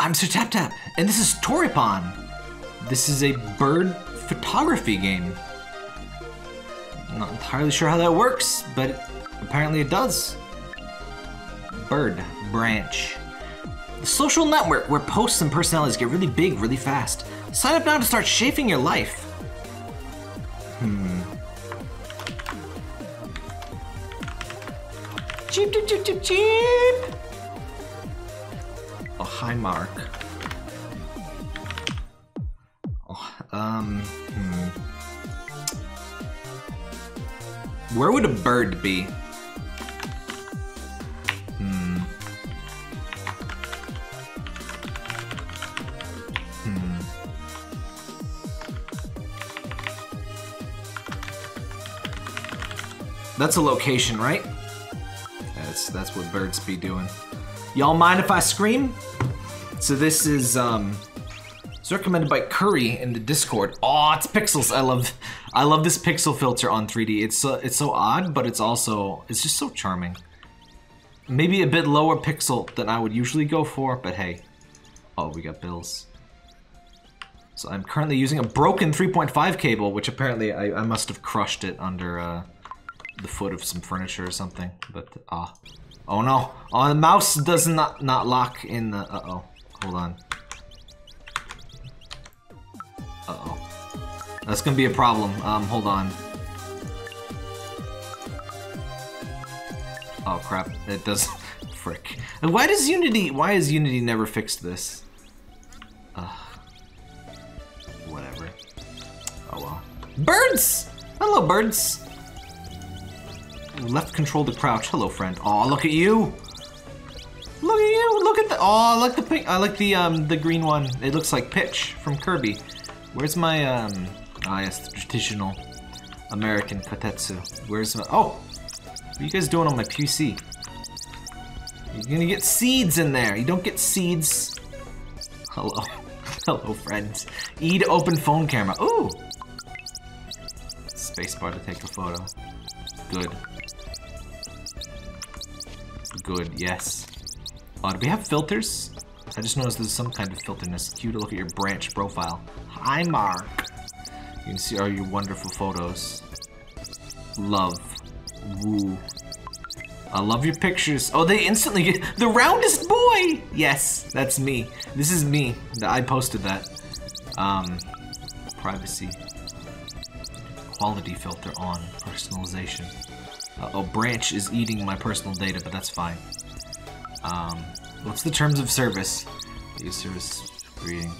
I'm Sir Tap Tap, and this is Toripon. This is a bird photography game. I'm not entirely sure how that works, but apparently it does. Bird Branch. The social network where posts and personalities get really big really fast. Sign up now to start shaping your life. Hmm. Cheep, cheep, cheep, cheep, cheep. Oh, hi, Mark. Oh, um, hmm. Where would a bird be? Hmm. Hmm. That's a location, right? That's that's what birds be doing. Y'all mind if I scream? So this is um it's recommended by Curry in the Discord. Oh, it's pixels. I love I love this pixel filter on 3D. It's so, it's so odd, but it's also it's just so charming. Maybe a bit lower pixel than I would usually go for, but hey. Oh, we got bills. So I'm currently using a broken 3.5 cable, which apparently I, I must have crushed it under uh, the foot of some furniture or something. But ah, oh no! Oh, the mouse does not not lock in the. Uh oh, hold on. Uh oh, that's gonna be a problem. Um, hold on. Oh crap! It does. Frick. And why does Unity? Why has Unity never fixed this? Ugh. Whatever. Oh well. Birds! Hello, birds. Left control to crouch. Hello, friend. Oh, look at you. Look at you. Look at the. Oh, I like the pink. I like the um the green one. It looks like Pitch from Kirby. Where's my um? Ah, yes, the traditional American kotetsu. Where's my? Oh, what are you guys doing on my PC? You're gonna get seeds in there. You don't get seeds. Hello. Hello, friends. E to open phone camera. Ooh. Spacebar to take a photo. Good. Good, yes. Oh, do we have filters? I just noticed there's some kind of filterness. Cue to look at your branch profile. Hi, Mark. You can see all your wonderful photos. Love. Woo. I love your pictures. Oh, they instantly get the roundest boy. Yes, that's me. This is me. I posted that. Um, privacy. Quality filter on. Personalization. Uh oh, Branch is eating my personal data, but that's fine. Um, what's the terms of service? Use service reading.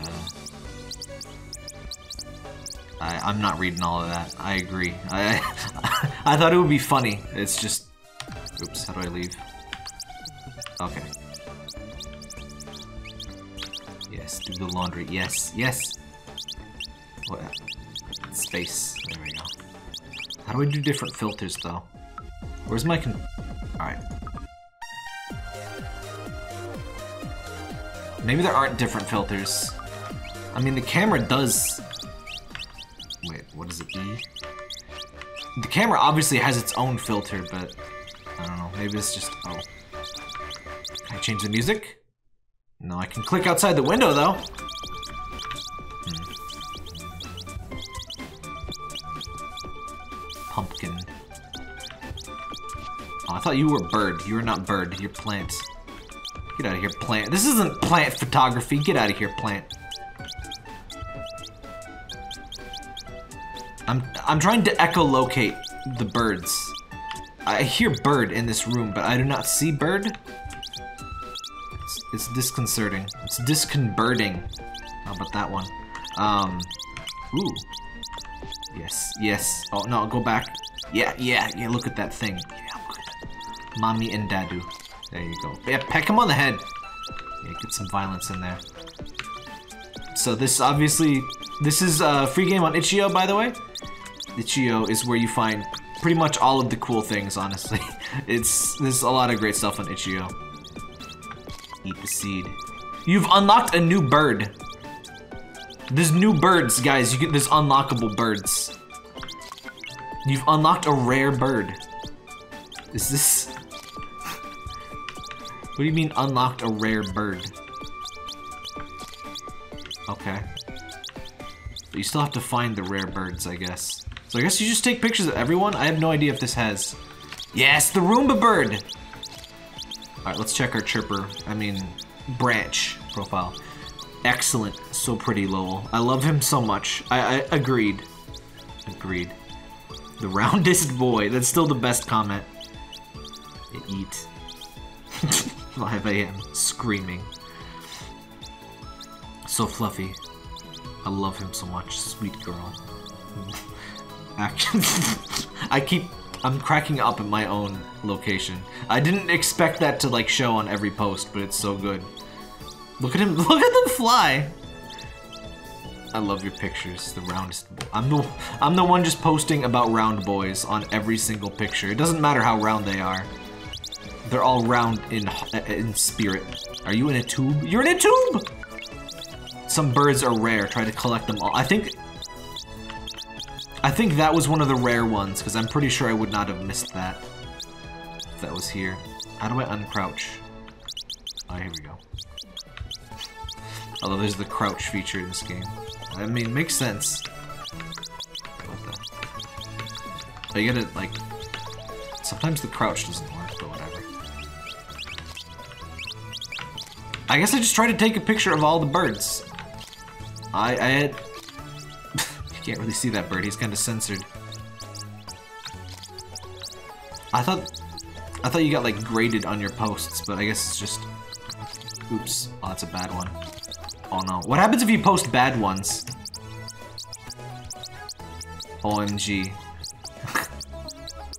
Uh, I, I'm not reading all of that. I agree. I I thought it would be funny. It's just Oops, how do I leave? Okay. Yes, do the laundry. Yes, yes! What? Space. There we go. How do I do different filters, though? Where's my con- Alright. Maybe there aren't different filters. I mean, the camera does... Wait, what does it do? The camera obviously has its own filter, but... I don't know. Maybe it's just... Oh. Can I change the music? No, I can click outside the window, though. I thought you were bird. You are not bird. You're plant. Get out of here, plant. This isn't plant photography. Get out of here, plant. I'm I'm trying to echolocate the birds. I hear bird in this room, but I do not see bird. It's, it's disconcerting. It's disconverting. How about that one? Um, ooh. Yes, yes. Oh, no, go back. Yeah, yeah, yeah, look at that thing. Mommy and Dadu. There you go. Yeah, peck him on the head. Yeah, get some violence in there. So this obviously, this is a free game on itch.io, by the way. itch.io is where you find pretty much all of the cool things, honestly. It's there's a lot of great stuff on itch.io. Eat the seed. You've unlocked a new bird. There's new birds, guys. You get there's unlockable birds. You've unlocked a rare bird. Is this? What do you mean unlocked a rare bird? Okay. But you still have to find the rare birds, I guess. So I guess you just take pictures of everyone? I have no idea if this has... Yes, the Roomba bird! Alright, let's check our chirper, I mean, branch profile. Excellent. So pretty, Lowell. I love him so much. I, I agreed. Agreed. The roundest boy. That's still the best comment. It eat. 5 a.m. Screaming. So fluffy. I love him so much. Sweet girl. I keep... I'm cracking up at my own location. I didn't expect that to like show on every post, but it's so good. Look at him. Look at them fly. I love your pictures. The roundest. I'm the I'm the one just posting about round boys on every single picture. It doesn't matter how round they are. They're all round in uh, in spirit. Are you in a tube? You're in a tube. Some birds are rare. Try to collect them all. I think. I think that was one of the rare ones because I'm pretty sure I would not have missed that if that was here. How do I uncrouch? Oh, here we go. Although there's the crouch feature in this game. I mean, makes sense. What the? But you gotta, like... Sometimes the crouch doesn't work, I guess I just tried to take a picture of all the birds. I, I had... you can't really see that bird, he's kind of censored. I thought... I thought you got, like, graded on your posts, but I guess it's just... Oops. Oh, that's a bad one. Oh no. What happens if you post bad ones? OMG.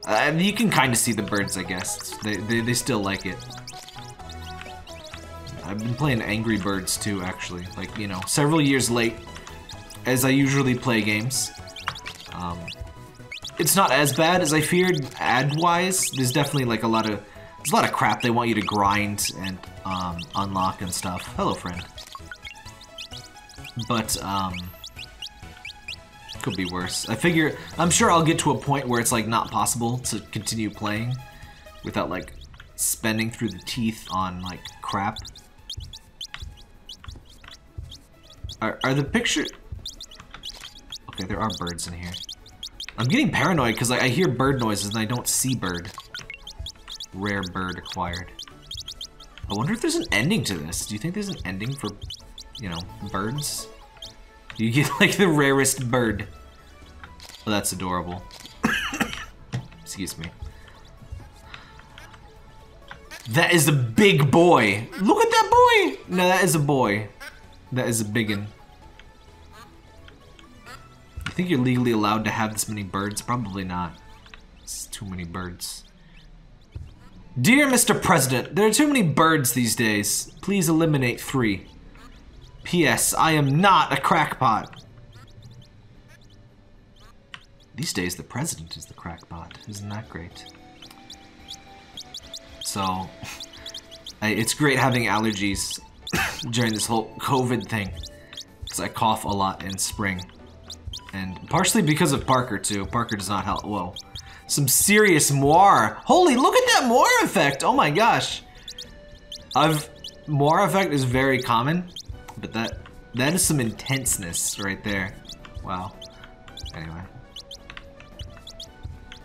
uh, you can kind of see the birds, I guess. They, they, they still like it. I've been playing Angry Birds too, actually. Like, you know, several years late, as I usually play games. Um, it's not as bad as I feared ad-wise. There's definitely like a lot of there's a lot of crap they want you to grind and um, unlock and stuff. Hello, friend. But, um... Could be worse. I figure... I'm sure I'll get to a point where it's, like, not possible to continue playing without, like, spending through the teeth on, like, crap. Are, are the picture... Okay, there are birds in here. I'm getting paranoid because I hear bird noises and I don't see bird. Rare bird acquired. I wonder if there's an ending to this. Do you think there's an ending for you know, birds. You get like the rarest bird. Oh, that's adorable. Excuse me. That is a big boy. Look at that boy. No, that is a boy. That is a biggin. I think you're legally allowed to have this many birds? Probably not. It's too many birds. Dear Mr. President, there are too many birds these days. Please eliminate three. P.S. I am not a crackpot. These days, the president is the crackpot. Isn't that great? So, it's great having allergies during this whole COVID thing. Because I cough a lot in spring. And partially because of Parker, too. Parker does not help. Whoa. Some serious moire. Holy, look at that moire effect. Oh my gosh. I've... Moire effect is very common. But that that is some intenseness right there. Wow. Anyway.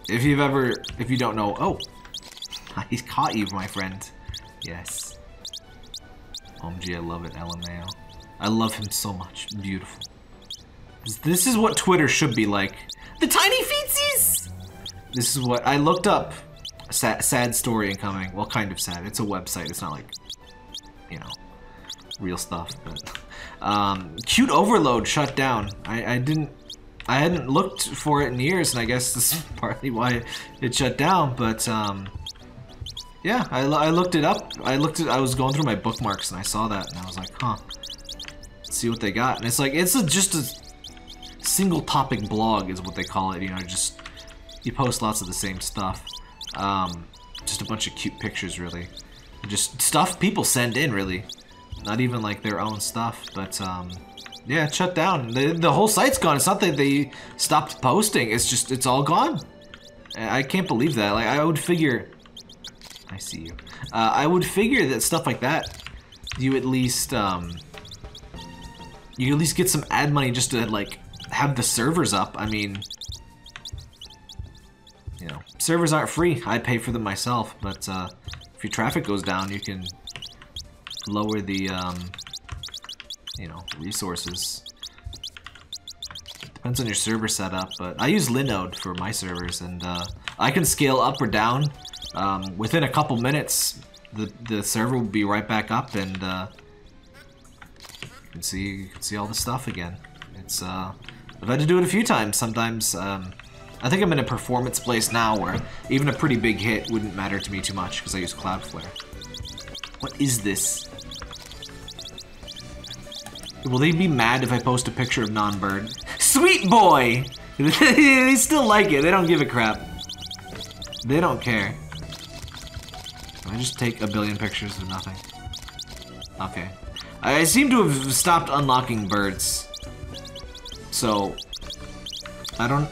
If you've ever, if you don't know, oh, he's caught you, my friend. Yes. OMG, I love it, LMAO. I love him so much. Beautiful. This is what Twitter should be like. The tiny feetsies! This is what I looked up. Sad, sad story incoming. Well, kind of sad. It's a website. It's not like, you know, real stuff, but um, Cute Overload shut down. I, I didn't, I hadn't looked for it in years, and I guess this is partly why it shut down. But um, yeah, I, I looked it up. I looked at, I was going through my bookmarks and I saw that, and I was like, huh. Let's see what they got, and it's like it's a, just a single topic blog is what they call it. You know, just you post lots of the same stuff. Um, just a bunch of cute pictures, really. Just stuff people send in, really. Not even like their own stuff, but um, yeah, it shut down. The, the whole site's gone. It's not that they stopped posting. It's just, it's all gone. I can't believe that. Like, I would figure... I see you. Uh, I would figure that stuff like that, you at least, um... you at least get some ad money just to like have the servers up. I mean, you know, servers aren't free. I pay for them myself, but uh, if your traffic goes down, you can lower the, um, you know, resources. Depends on your server setup, but I use Linode for my servers, and uh, I can scale up or down. Um, within a couple minutes, the the server will be right back up, and uh, you can see you can see all the stuff again. It's uh, I've had to do it a few times. Sometimes um, I think I'm in a performance place now where even a pretty big hit wouldn't matter to me too much because I use Cloudflare. What is this? Will they be mad if I post a picture of non-bird? Sweet boy! they still like it. They don't give a crap. They don't care. I just take a billion pictures of nothing? Okay. I seem to have stopped unlocking birds. So, I don't...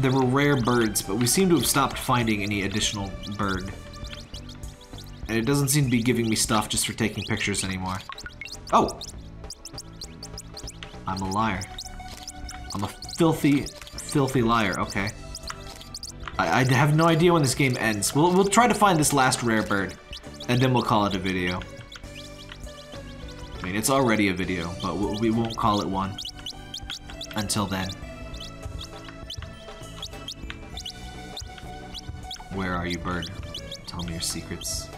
There were rare birds, but we seem to have stopped finding any additional bird. And it doesn't seem to be giving me stuff just for taking pictures anymore. Oh! I'm a liar. I'm a filthy, filthy liar, okay. I, I have no idea when this game ends. We'll, we'll try to find this last rare bird, and then we'll call it a video. I mean, it's already a video, but we won't call it one until then. Where are you, bird? Tell me your secrets.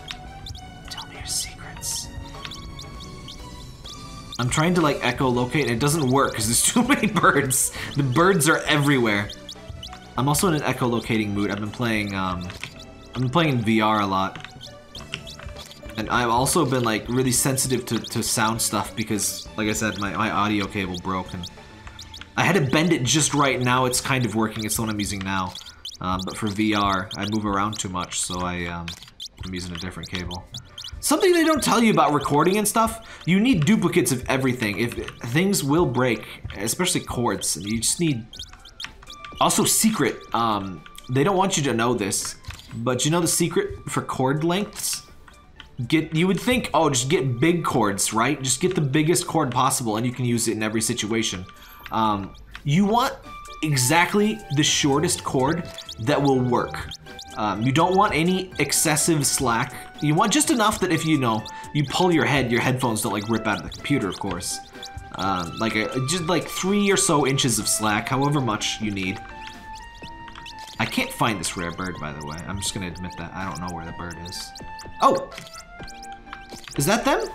Tell me your secrets. I'm trying to like echolocate and it doesn't work because there's too many birds. The birds are everywhere. I'm also in an echolocating mood. I've been playing um I've been playing in VR a lot. And I've also been like really sensitive to, to sound stuff because like I said my, my audio cable broke and I had to bend it just right. Now it's kind of working. It's the one I'm using now. Um, but for VR I move around too much so I um, I'm using a different cable. Something they don't tell you about recording and stuff you need duplicates of everything. If things will break especially cords you just need also secret um, they don't want you to know this but you know the secret for cord lengths? Get you would think oh just get big cords right? Just get the biggest cord possible and you can use it in every situation. Um, you want exactly the shortest cord that will work. Um, you don't want any excessive slack. You want just enough that if you know you pull your head your headphones don't like rip out of the computer of course um, like a, just like three or so inches of slack however much you need I can't find this rare bird, by the way. I'm just gonna admit that. I don't know where the bird is. Oh! Is that them?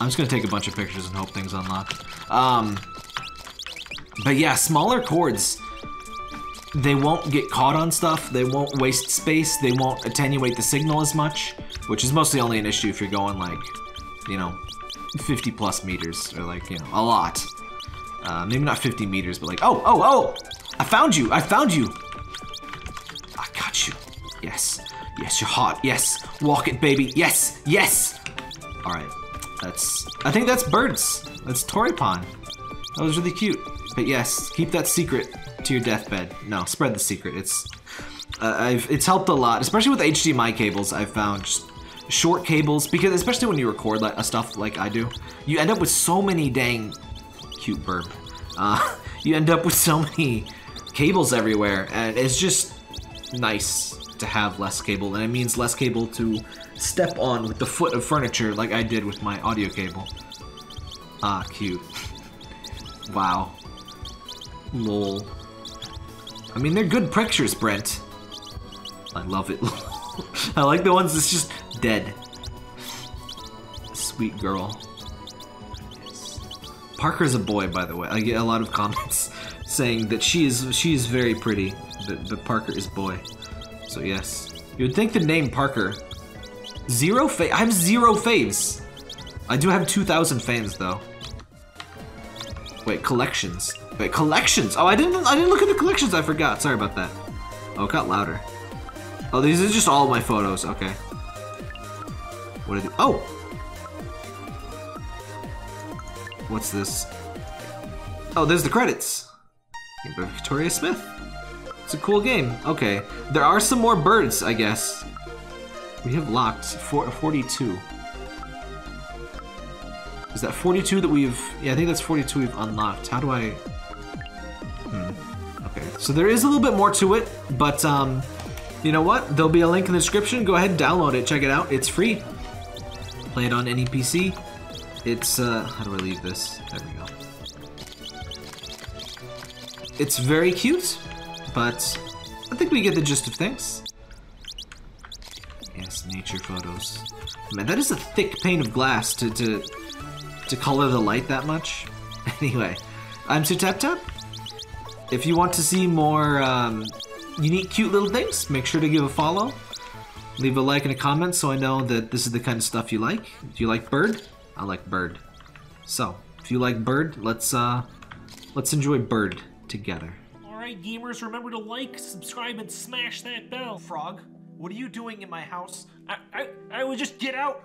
I'm just gonna take a bunch of pictures and hope things unlock. Um, but yeah, smaller cords, they won't get caught on stuff, they won't waste space, they won't attenuate the signal as much, which is mostly only an issue if you're going like, you know, 50 plus meters, or like, you know, a lot. Uh, maybe not 50 meters, but like, oh, oh, oh! I found you, I found you! I got you. Yes. Yes, you're hot. Yes. Walk it, baby. Yes. Yes. All right. That's. I think that's birds. That's Toripon. That was really cute. But yes, keep that secret to your deathbed. No, spread the secret. It's. Uh, I've. It's helped a lot, especially with HDMI cables. I've found just short cables because especially when you record like stuff like I do, you end up with so many dang cute burp. Uh, you end up with so many cables everywhere, and it's just nice to have less cable, and it means less cable to step on with the foot of furniture like I did with my audio cable. Ah, cute. wow. Lol. I mean, they're good pictures, Brent. I love it. I like the ones that's just dead. Sweet girl. Parker's a boy, by the way. I get a lot of comments saying that she is she is very pretty, but, but Parker is boy. So yes. You would think the name Parker. Zero fa- I have zero faves. I do have 2,000 fans though. Wait, collections. Wait, collections. Oh, I didn't. I didn't look at the collections. I forgot. Sorry about that. Oh, it got louder. Oh, these are just all my photos. Okay. What did? Oh. What's this? Oh, there's the credits. Victoria Smith. It's a cool game. Okay. There are some more birds, I guess. We have locked for 42. Is that 42 that we've... Yeah, I think that's 42 we've unlocked. How do I... Hmm. Okay, so there is a little bit more to it, but um, you know what? There'll be a link in the description. Go ahead and download it. Check it out. It's free. Play it on any PC. It's, uh, how do I leave this? There we go. It's very cute, but I think we get the gist of things. Yes, nature photos. Man, that is a thick pane of glass to, to, to color the light that much. Anyway, I'm Sir. If you want to see more um, unique, cute little things, make sure to give a follow. Leave a like and a comment so I know that this is the kind of stuff you like. Do you like bird? I like bird. So, if you like bird, let's uh let's enjoy bird together. Alright, gamers, remember to like, subscribe, and smash that bell. Frog, what are you doing in my house? I, I, I would just get out.